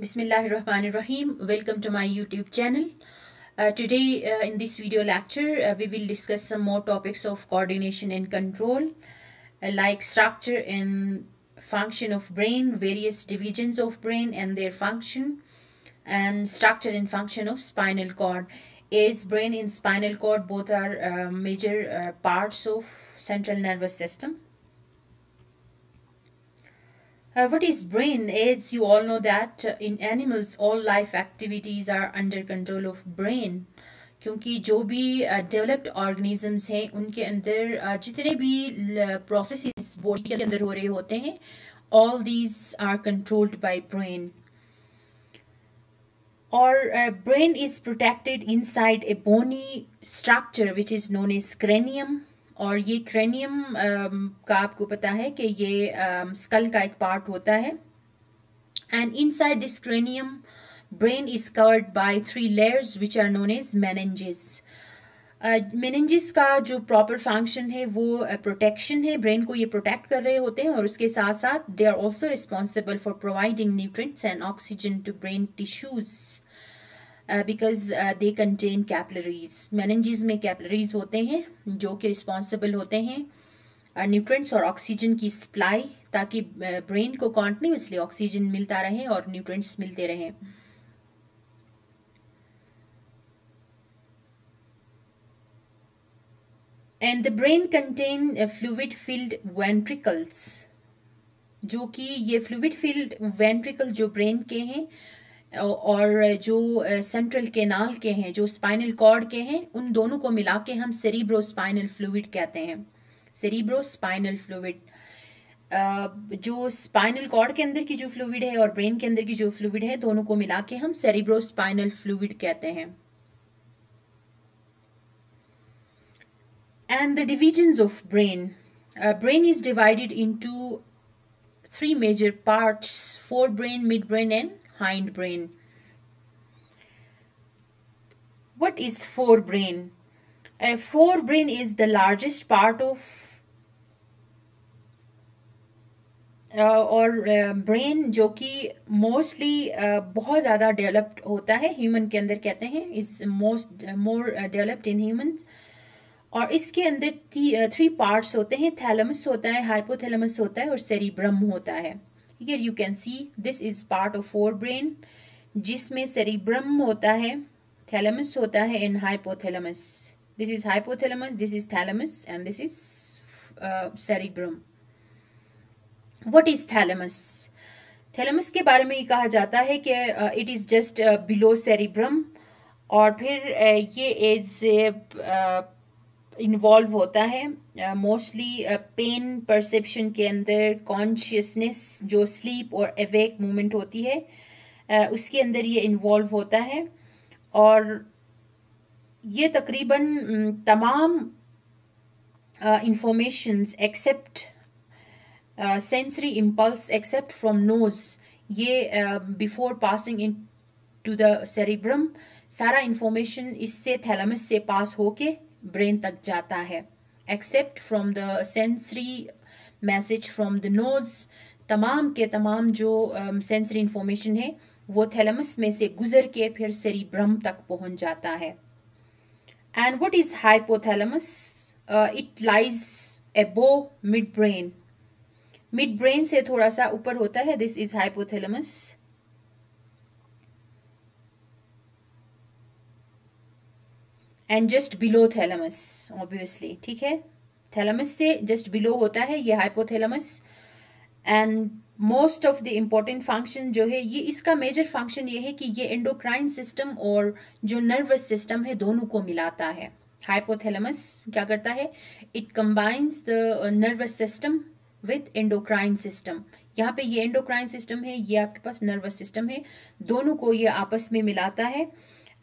Bismillahirrahmanirrahim. Welcome to my YouTube channel. Uh, today uh, in this video lecture uh, we will discuss some more topics of coordination and control uh, like structure and function of brain, various divisions of brain and their function and structure and function of spinal cord. As brain and spinal cord both are uh, major uh, parts of central nervous system uh, what is brain? As you all know that uh, in animals all life activities are under control of brain. क्योंकि जो भी developed uh, organisms हैं उनके अंदर uh, जितने भी process body के अंदर हो रहे होते हैं all these are controlled by brain और brain is protected inside a bony structure which is known as cranium और ये क्रेनियम का आपको पता है कि ये स्कल का एक पार्ट होता है। And inside this cranium brain is covered by three layers which are known as meninges meninges का जो प्रॉपर फ़ंक्शन है वो प्रोटेक्शन uh, है। ब्रेन को ये प्रोटेक्ट कर रहे होते हैं और उसके साथ साथ they are also responsible for providing nutrients and oxygen to brain tissues because they contain capillaries meninges में कैपलरीज होते हैं जो कि रिस्पॉन्सिबल होते हैं न्यूट्रेंट्स uh, और ऑक्सीजन की सप्लाई ताकि ब्रेन uh, को कॉन्टिन्यूसली ऑक्सीजन मिलता रहे और न्यूट्रेंट्स मिलते रहें। And the brain contain fluid filled ventricles जो कि ये फ्लूड फ़ील्ड वेंट्रिकल जो ब्रेन के हैं और जो सेंट्रल केनाल के हैं, जो स्पाइनल कॉर्ड के हैं, उन दोनों को मिला के हम सेरिब्रो स्पाइनल फ्लूड कहते हैं। सेरिब्रो स्पाइनल फ्लूड जो स्पाइनल कॉर्ड के अंदर की जो फ्लूड है और ब्रेन के अंदर की जो फ्लूड है, दोनों को मिला के हम सेरिब्रो स्पाइनल फ्लूड कहते हैं। And the divisions of brain brain is divided into three major parts forebrain midbrain and hindbrain. What is forebrain? A forebrain is the largest part of uh, और brain जो कि mostly बहुत ज़्यादा developed होता है human के अंदर कहते हैं is most more developed in humans और इसके अंदर थ्री पार्ट्स होते हैं थैलमस होता है हाइपोथैलमस होता है और सेरिब्रम होता है here you can see this is part of forebrain, जिसमें सेरिब्रम होता है थैलमस होता है and hypothalamus this is hypothalamus this is thalamus and this is cerebrum what is thalamus thalamus के बारे में ये कहा जाता है कि it is just below cerebrum और फिर uh, ये एज इन्वॉल्व होता है मोस्टली पेन परसेप्शन के अंदर कॉन्शियसनेस जो स्लीप और एवेक मूवमेंट होती है uh, उसके अंदर ये इन्वॉल्व होता है। और ये तकरीबन तमाम informations except sensory impulse except from nose ये before passing into the cerebrum सारा इंफॉर्मेशन इससे थैलमस से पास होके ब्रेन तक जाता है। Except from the sensory message from the nose तमाम के तमाम जो सेंसरी um, इंफॉर्मेशन है वो थैलमस में से गुजर के फिर सेरिब्रम तक पहुँच जाता है। And what is hypothalamus it lies above midbrain midbrain से थोड़ा सा ऊपर होता है this is hypothalamus and just below thalamus obviously ठीक है? थैलमस से जस्ट बिलो होता है, ये hypothalamus and most of the important function जो है, ये इसका मेजर फ़ंक्शन ये है कि ये एंडोक्राइन सिस्टम और जो नर्वस सिस्टम है, दोनों को मिलाता है। हाइपोथैलमस क्या करता है? It combines the nervous system with endocrine system यहाँ पे ये एंडोक्राइन सिस्टम है, ये आपके पास नर्वस सिस्टम है, दोनों को ये आपस में मिलाता है।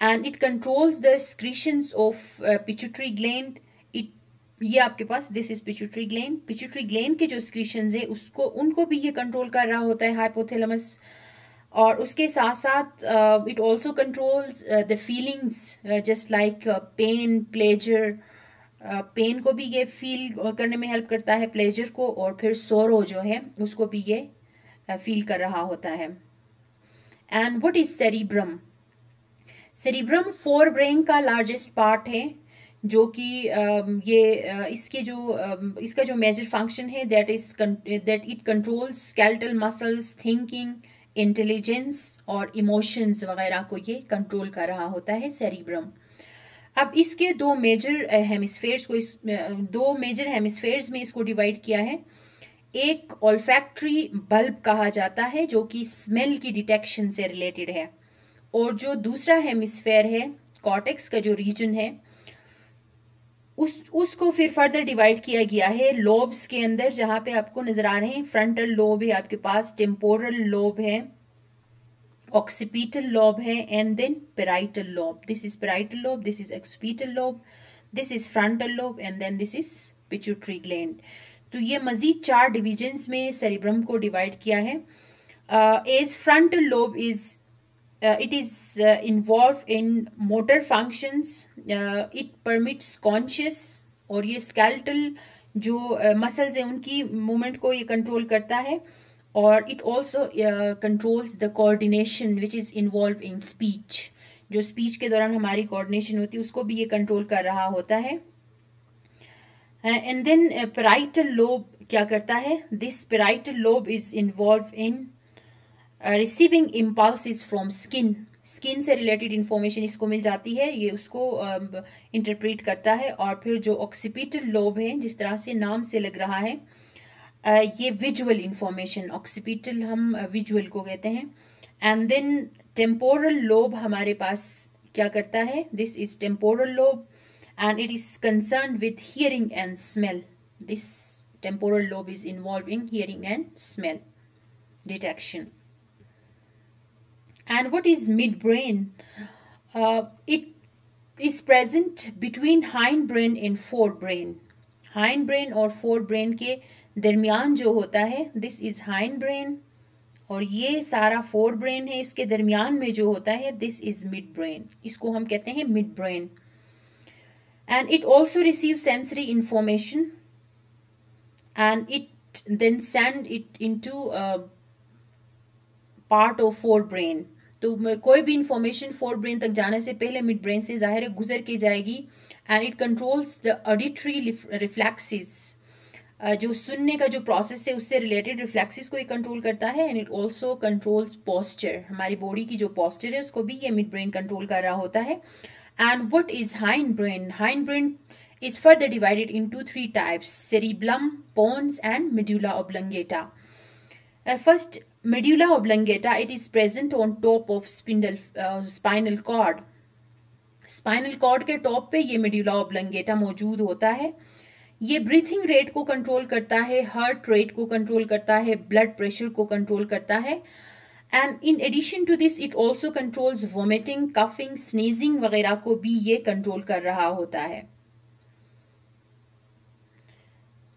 And it controls the secretions of pituitary gland it ये आपके पास this is pituitary gland pituitary gland के जो स्क्रीशंस है उसको उनको भी ये कंट्रोल कर रहा होता है हाइपोथैलेमस और उसके साथ साथ it also controls the feelings just like pain pleasure pain को भी ये फील करने में हेल्प करता है प्लेजर को और फिर सोरो जो है उसको भी ये फील uh, कर रहा होता है. And what is cerebrum cerebrum forebrain का लार्जेस्ट पार्ट है, जो कि ये इसके जो इसका जो मेजर फ़ंक्शन है that is that it controls skeletal muscles thinking intelligence और इमोशंस वगैरह को ये कंट्रोल कर रहा होता है सेरिब्रम अब इसके दो मेजर हेमिस्फेयर्स को इस दो मेजर हेमिस्फेयर्स में इसको डिवाइड किया है। एक ऑल्फैक्ट्री बल्ब कहा जाता है, जो कि स्मेल की डिटेक्शन से रिलेटेड है। और जो दूसरा हेमिस्फेयर है कॉटेक्स का जो रीजन है, उस, उसको फिर फर्दर डिवाइड किया गया है लोब्स के अंदर, जहाँ पे आपको नज़र आ रहे हैं फ्रंटल लोब है आपके पास टेम्पोरल लोब है ऑक्सीपिटल लोब है and then parietal lobe this is parietal lobe this is occipital lobe this is frontal lobe and then this is pituitary gland तो ये मजीद चार डिविजन्स में सेरिब्रम को डिवाइड किया है। As frontal lobe is uh, it is uh, involved in motor functions. Uh, it permits conscious और ये skeletal जो uh, हैं उनकी मूवमेंट को ये कंट्रोल करता है। और it also controls the coordination which is involve in speech जो स्पीच के दौरान हमारी कोऑर्डिनेशन होती है उसको भी ये कंट्रोल कर रहा होता है। एंड देन पेराइटल लोब क्या करता है? This parietal lobe is involve in receiving impulse from skin skin से रिलेटेड इंफॉर्मेशन इसको मिल जाती है ये उसको इंटरप्रेट uh, करता है और फिर जो ऑक्सीपिटल लोब है जिस तरह से नाम से लग रहा है uh, ये विजुअल इंफॉर्मेशन ऑक्सीपिटल हम विजुअल uh, को कहते हैं। एंड देन टेम्पोरल लोब हमारे पास क्या करता है? This is temporal lobe and it is concern with hearing and smell this temporal lobe is involve in hearing and smell detection And what is midbrain? Uh, it is present between hindbrain and forebrain. Hindbrain और forebrain के दरमियान जो होता है this is hind brain और ये सारा fore brain है इसके दरमियान में जो होता है दिस इज़ मिड ब्रेन इसको हम कहते हैं midbrain and it also receive sensory information and it then send it into part of forebrain तो कोई भी इंफॉर्मेशन फोर ब्रेन तक जाने से पहले मिड ब्रेन से ज़ाहिर है गुजर के जाएगी। And it controls the auditory reflexes जो सुनने का जो प्रोसेस है उससे रिलेटेड रिफ्लेक्सिस को ये कंट्रोल करता है। And it also controls posture हमारी बॉडी की जो पोस्चर है उसको भी ये मिड ब्रेन कंट्रोल कर रहा होता है। And what is hindbrain hindbrain is further divided into three types cerebellum pons and medulla oblongata uh, first medulla oblongata it is present on top of spindle uh, spinal cord. Spinal cord के top पे ये medulla oblongata मौजूद होता है। ये breathing rate को control करता है हार्ट रेट को कंट्रोल करता है ब्लड प्रेशर को कंट्रोल करता है। And in addition to this it also controls vomiting coughing sneezing वगैरह को भी ये कंट्रोल कर रहा होता है।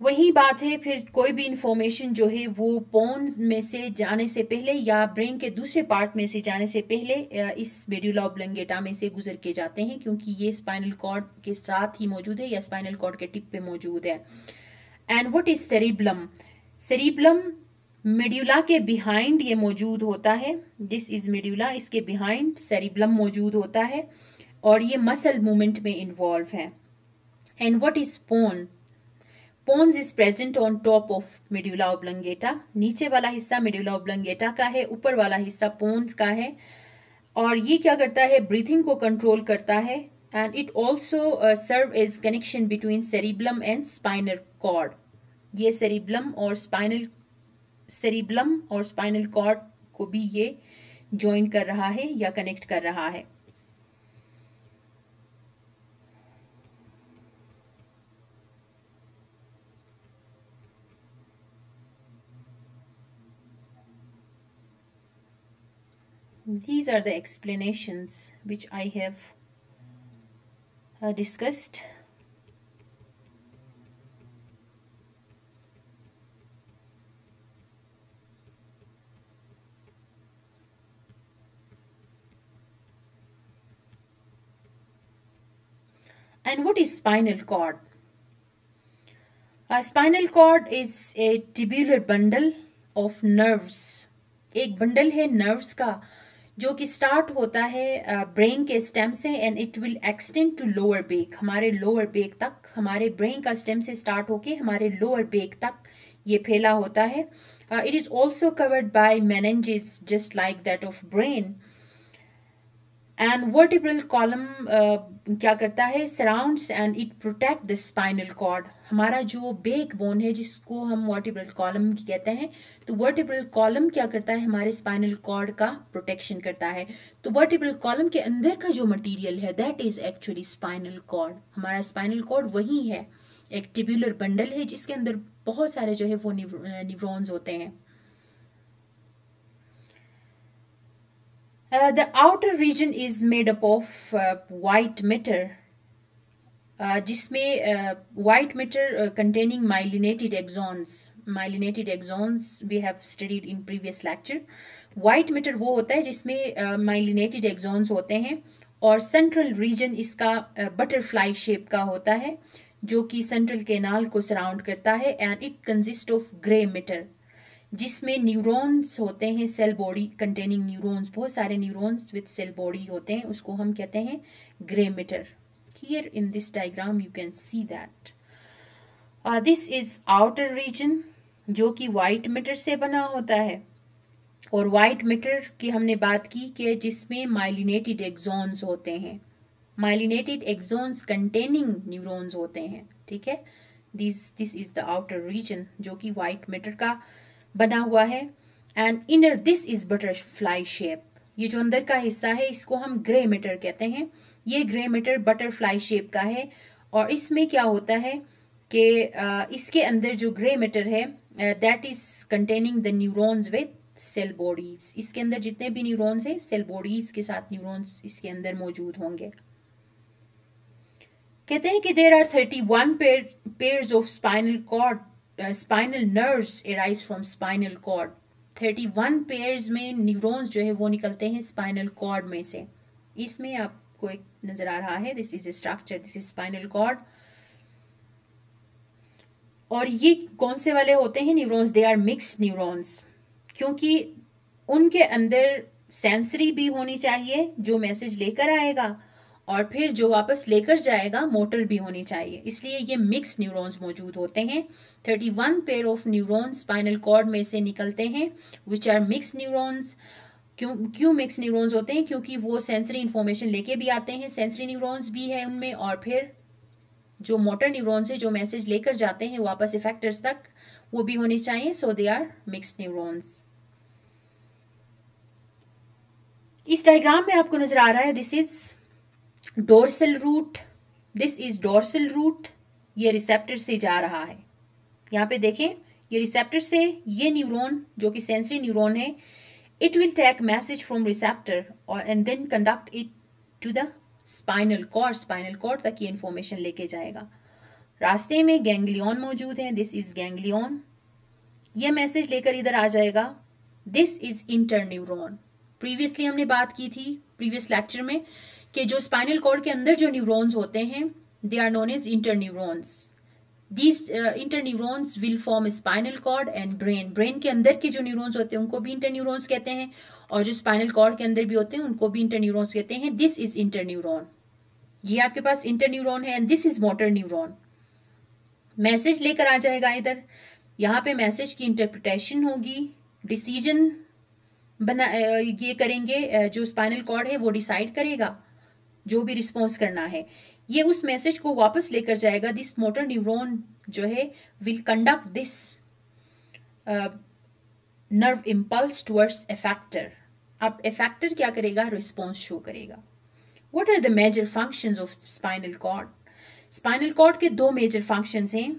वही बात है, फिर कोई भी इंफॉर्मेशन जो है वो पोन में से जाने से पहले या ब्रेन के दूसरे पार्ट में से जाने से पहले इस मेड्यूला ऑब्लंगेटा में से गुजर के जाते हैं, क्योंकि ये स्पाइनल कॉर्ड के साथ ही मौजूद है या स्पाइनल कॉर्ड के टिप पे मौजूद है। And what is cerebellum cerebellum medulla के बिहाइंड ये मौजूद होता है। दिस इज़ मेड्यूला इसके बिहाइंड सेरिब्लम मौजूद होता है और ये मसल मूवमेंट में इन्वॉल्व है। And what is pons pons is present on top of medulla oblongata नीचे वाला हिस्सा मेड्यूला ओब्लंगेटा का है, ऊपर वाला हिस्सा पोन्स का है। और ये क्या करता है? ब्रीथिंग को कंट्रोल करता है। And it also serve as connection between cerebellum and spinal cord ये सेरिब्लम और स्पाइनल सेरिब्लम और स्पाइनल कॉर्ड को भी ये ज्वाइन कर रहा है या कनेक्ट कर रहा है। these are the explanations which I have uh, discussed. And what is spinal cord? A spinal cord is a tubular bundle of nerves. एक बंडल है नर्व्स का जो कि स्टार्ट होता है ब्रेन के स्टेम से and it will extend to lower back हमारे लोअर बेक तक, हमारे ब्रेन का स्टेम से स्टार्ट होके हमारे लोअर बेक तक ये फैला होता है। It is also covered by meninges just like that of brain and vertebral column क्या करता है? Surrounds and it protect the spinal cord हमारा जो बेक बोन है, जिसको हम वर्टिब्रल कॉलम कहते हैं तो वर्टिब्रल कॉलम क्या करता है? हमारे स्पाइनल कॉर्ड का प्रोटेक्शन करता है। तो वर्टिब्रल कॉलम के अंदर का जो मटेरियल है that is actually spinal cord हमारा स्पाइनल कॉर्ड वही है। एक टिब्यूलर बंडल है, जिसके अंदर बहुत सारे जो है वो न्यूरॉन्स होते हैं। Uh, the outer region is made up of uh, white matter uh, जिसमें white matter containing myelinated axons myelinated axons we have studied in previous lecture white matter वो होता है जिसमें myelinated axons होते हैं और सेंट्रल रीजन इसका butterfly shape का होता है जो कि सेंट्रल केनाल को सराउंड करता है and it consist of grey matter जिसमें न्यूरॉन्स होते हैं सेल बॉडी कंटेनिंग न्यूरॉन्स बहुत सारे न्यूरॉन्स विद सेल बॉडी होते हैं, उसको हम कहते हैं grey matter here in this diagram you can see that this is outer region जो कि वाइट मीटर से बना होता है। और वाइट मीटर की हमने बात की कि जिसमें माइलिनेटेड एक्सोन्स होते हैं। माइलिनेटेड एक्सोन्स कंटेनिंग न्यूरॉन्स होते हैं, ठीक है? This this is the outer region जो कि वाइट मीटर का बना हुआ है। And inner this is butterfly shape ये जो अंदर का हिस्सा है, इसको हम ग्रे मीटर कहते हैं। ये ग्रे मीटर बटरफ्लाई शेप का है। और इसमें क्या होता है कि इसके अंदर जो ग्रे मीटर है that is containing the neurons with cell bodies इसके अंदर जितने भी न्यूरॉन्स हैं सेल बॉडीज के साथ न्यूरॉन्स इसके अंदर मौजूद होंगे। कहते हैं कि there are thirty one pair of spinal cord spinal nerves arise from spinal cord 31 pairs में न्यूरॉन्स जो है वो निकलते हैं स्पाइनल कॉर्ड में से। इसमें आपको एक नज़र आ रहा है this is a structure this is spinal cord और ये कौन से वाले होते हैं neurons they are mix neurons क्योंकि उनके अंदर सेंसरी भी होनी चाहिए, जो मैसेज लेकर आएगा। और फिर जो वापस लेकर जाएगा, मोटर भी होनी चाहिए। इसलिए ये मिक्स न्यूरॉन्स मौजूद होते हैं। 31 pair of neurons spinal cord में से निकलते हैं विच आर मिक्स न्यूरॉन्स क्यों क्यों मिक्स न्यूरॉन्स होते हैं? क्योंकि वो सेंसरी इंफॉर्मेशन लेके भी आते हैं सेंसरी न्यूरॉन्स भी है उनमें, और फिर जो मोटर न्यूरॉन्स है, जो मैसेज लेकर जाते हैं वापस इफेक्टर्स तक, वो भी होने चाहिए। So they are mix neurons इस डायग्राम में आपको नज़र आ रहा है this is dorsal root this is dorsal root ये रिसेप्टर से जा रहा है। यहाँ पे देखें, ये रिसेप्टर से ये न्यूरॉन जो कि सेंसरी न्यूरॉन है it will take message from receptor और and then conduct it to the spinal cord spinal cord तक ये इंफॉर्मेशन लेके जाएगा। रास्ते में गैंग्लियन मौजूद है। दिस इज़ गैंग्लियन ये मैसेज लेकर इधर आ जाएगा। This is inter neuron previously हमने बात की थी प्रीवियस लेक्चर में कि जो स्पाइनल कॉर्ड के अंदर जो न्यूरॉन्स होते हैं they are known as inter neurons these inter neurons will form spinal cord and brain brain के अंदर के जो न्यूरोन्स होते हैं उनको भी इंटर न्यूरोन्स कहते हैं और जो स्पाइनल कॉर्ड के अंदर भी होते हैं उनको भी इंटर न्यूरोन्स कहते हैं. दिस इज़ इंटर न्यूरोन ये आपके पास इंटर न्यूरोन है and this is motor neuron message लेकर आ जाएगा इधर. यहाँ पे मैसेज की इंटरप्रिटेशन होगी. डिसीज़न बना uh, ये करेंगे uh, जो स्पाइनल कॉर्ड है वो डिसाइड करेगा. जो भी रिस्पॉन्स करना है, ये उस मैसेज को वापस लेकर जाएगा दिस मोटर न्यूरोन जो है will conduct this nerve impulse towards effector अब एफेक्टर क्या करेगा? रिस्पॉन्स शो करेगा। What are the major function of spinal cord spinal cord के दो मेजर फ़ंक्शन हैं।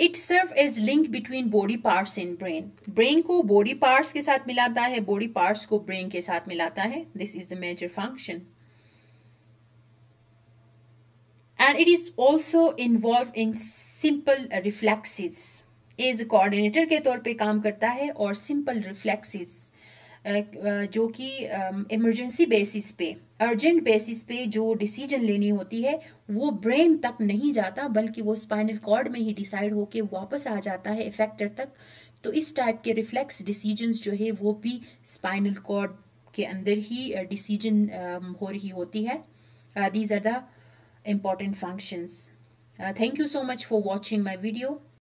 It serve as link between body parts in brain brain को body parts के साथ मिलाता है बॉडी पार्ट्स को ब्रेन के साथ मिलाता है. This is the major function and it is also involve in simple reflexes as coordinator के तौर पे काम करता है और सिंपल रिफ्लेक्सिस जो कि इमरजेंसी बेसिस पे अर्जेंट बेसिस पे जो डिसीज़न लेनी होती है, वो ब्रेन तक नहीं जाता, बल्कि वो स्पाइनल कॉर्ड में ही डिसाइड होके वापस आ जाता है इफेक्टर तक। तो इस टाइप के रिफ्लेक्स डिसीजंस जो है, वो भी स्पाइनल कॉर्ड के अंदर ही डिसीज़न हो रही होती है। These are the important functions thank you so much for watching my video.